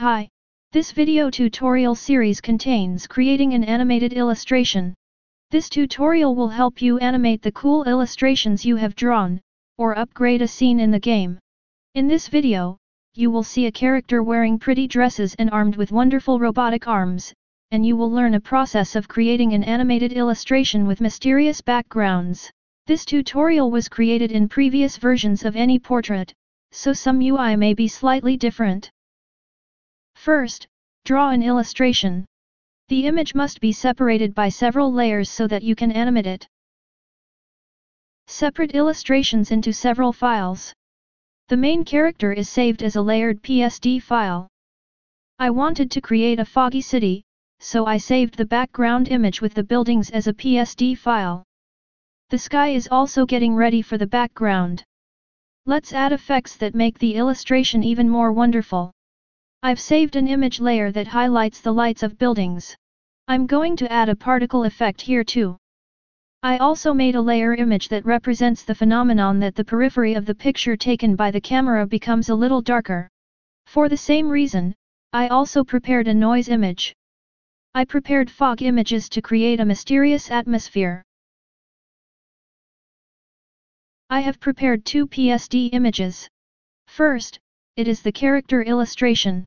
Hi! This video tutorial series contains creating an animated illustration. This tutorial will help you animate the cool illustrations you have drawn, or upgrade a scene in the game. In this video, you will see a character wearing pretty dresses and armed with wonderful robotic arms, and you will learn a process of creating an animated illustration with mysterious backgrounds. This tutorial was created in previous versions of AnyPortrait, so some UI may be slightly different. First, draw an illustration. The image must be separated by several layers so that you can animate it. Separate illustrations into several files. The main character is saved as a layered PSD file. I wanted to create a foggy city, so I saved the background image with the buildings as a PSD file. The sky is also getting ready for the background. Let's add effects that make the illustration even more wonderful. I've saved an image layer that highlights the lights of buildings. I'm going to add a particle effect here too. I also made a layer image that represents the phenomenon that the periphery of the picture taken by the camera becomes a little darker. For the same reason, I also prepared a noise image. I prepared fog images to create a mysterious atmosphere. I have prepared two PSD images. First, it is the character illustration.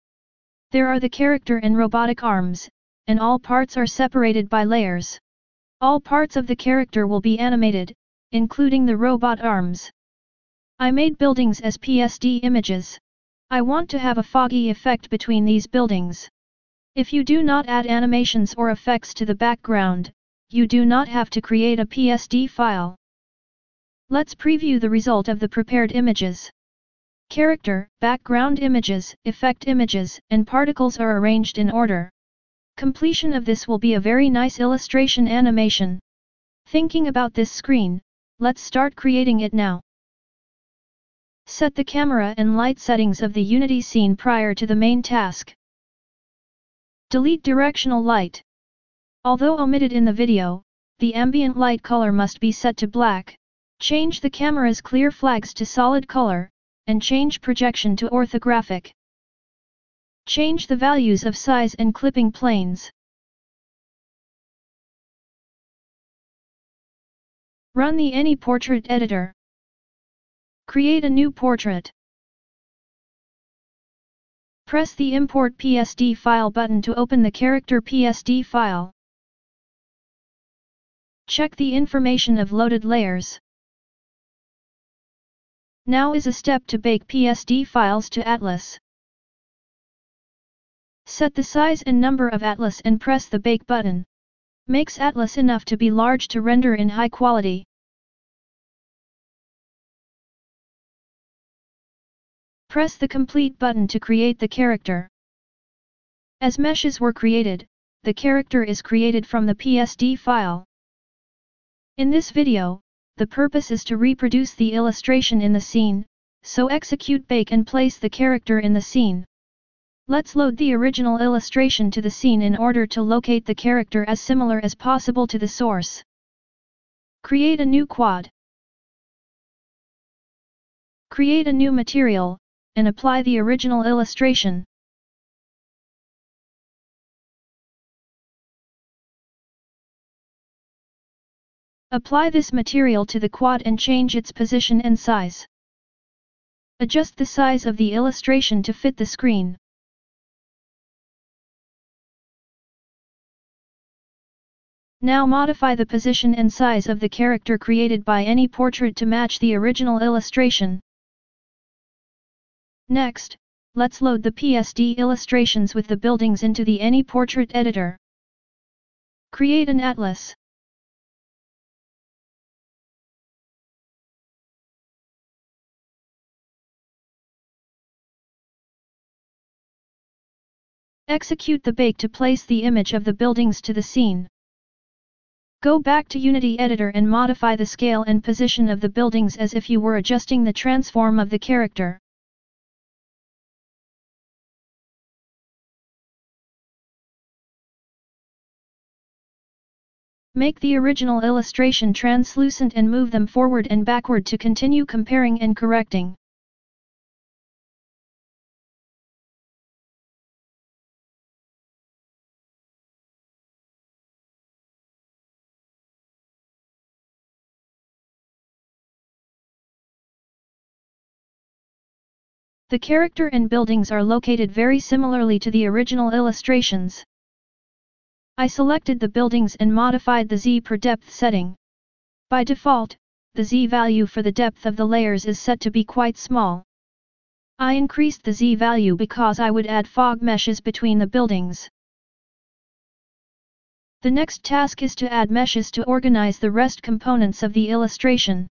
There are the character and robotic arms, and all parts are separated by layers. All parts of the character will be animated, including the robot arms. I made buildings as PSD images. I want to have a foggy effect between these buildings. If you do not add animations or effects to the background, you do not have to create a PSD file. Let's preview the result of the prepared images. Character, background images, effect images, and particles are arranged in order. Completion of this will be a very nice illustration animation. Thinking about this screen, let's start creating it now. Set the camera and light settings of the Unity scene prior to the main task. Delete directional light. Although omitted in the video, the ambient light color must be set to black. Change the camera's clear flags to solid color, and change projection to orthographic. Change the values of size and clipping planes. Run the AnyPortrait editor. Create a new portrait. Press the Import PSD file button to open the character PSD file. Check the information of loaded layers. Now is a step to bake PSD files to Atlas. Set the size and number of Atlas and press the Bake button. Makes Atlas enough to be large to render in high quality. Press the Complete button to create the character. As meshes were created, the character is created from the PSD file. In this video, the purpose is to reproduce the illustration in the scene, so execute bake and place the character in the scene. Let's load the original illustration to the scene in order to locate the character as similar as possible to the source. Create a new quad. Create a new material, and apply the original illustration. Apply this material to the quad and change its position and size. Adjust the size of the illustration to fit the screen. Now modify the position and size of the character created by AnyPortrait to match the original illustration. Next, let's load the PSD illustrations with the buildings into the AnyPortrait editor. Create an atlas. Execute the bake to place the image of the buildings to the scene. Go back to Unity Editor and modify the scale and position of the buildings as if you were adjusting the transform of the character. Make the original illustration translucent and move them forward and backward to continue comparing and correcting. The character and buildings are located very similarly to the original illustrations. I selected the buildings and modified the Z per depth setting. By default, the Z value for the depth of the layers is set to be quite small. I increased the Z value because I would add fog meshes between the buildings. The next task is to add meshes to organize the rest components of the illustration.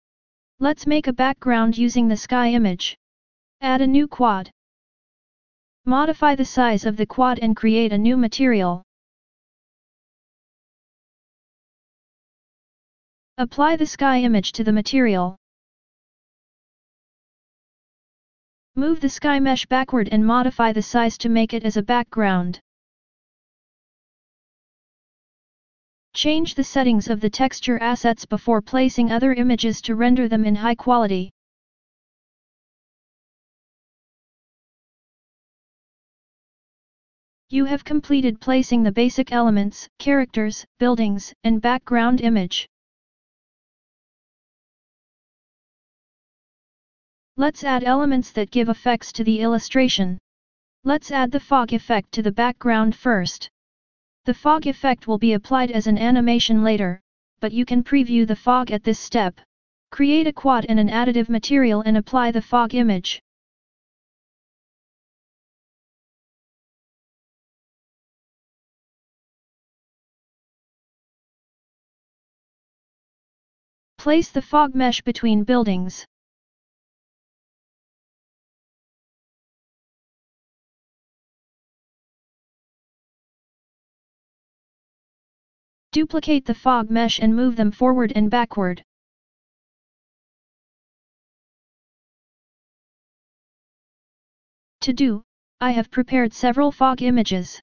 Let's make a background using the sky image. Add a new quad. Modify the size of the quad and create a new material. Apply the sky image to the material. Move the sky mesh backward and modify the size to make it as a background. Change the settings of the texture assets before placing other images to render them in high quality. You have completed placing the basic elements, characters, buildings, and background image. Let's add elements that give effects to the illustration. Let's add the fog effect to the background first. The fog effect will be applied as an animation later, but you can preview the fog at this step. Create a quad and an additive material and apply the fog image. Place the fog mesh between buildings. Duplicate the fog mesh and move them forward and backward. To do, I have prepared several fog images.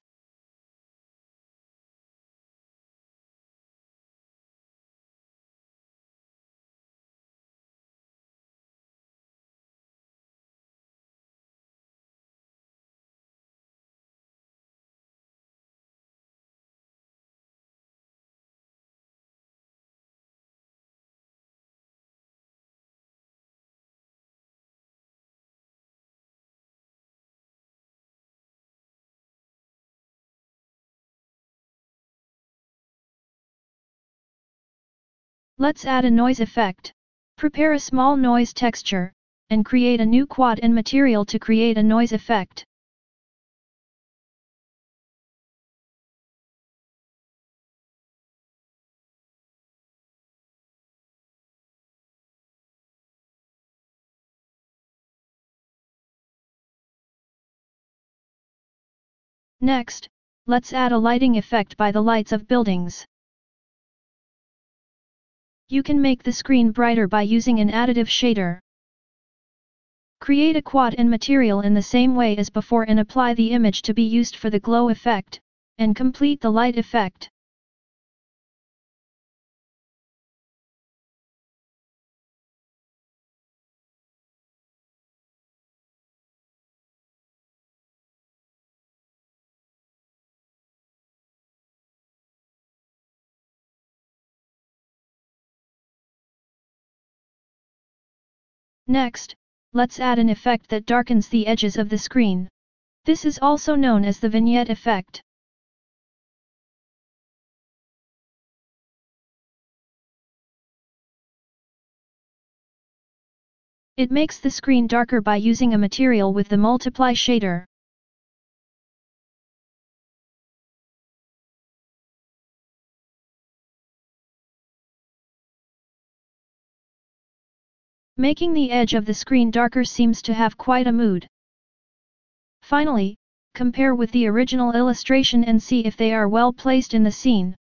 Let's add a noise effect. Prepare a small noise texture, and create a new quad and material to create a noise effect. Next, let's add a lighting effect by the lights of buildings. You can make the screen brighter by using an additive shader. Create a quad and material in the same way as before and apply the image to be used for the glow effect, and complete the light effect. Next, let's add an effect that darkens the edges of the screen. This is also known as the vignette effect. It makes the screen darker by using a material with the multiply shader. Making the edge of the screen darker seems to have quite a mood. Finally, compare with the original illustration and see if they are well placed in the scene.